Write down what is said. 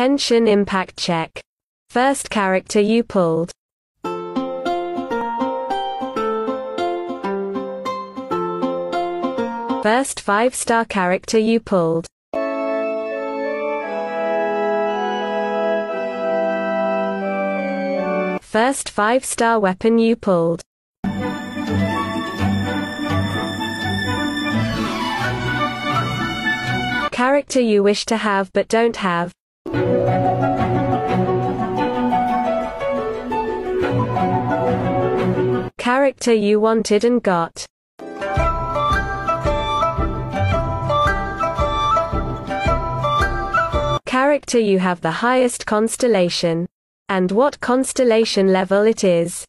Genshin Impact Check. First character you pulled. First 5-star character you pulled. First 5-star weapon you pulled. Character you wish to have but don't have. Character you wanted and got. Character you have the highest constellation. And what constellation level it is.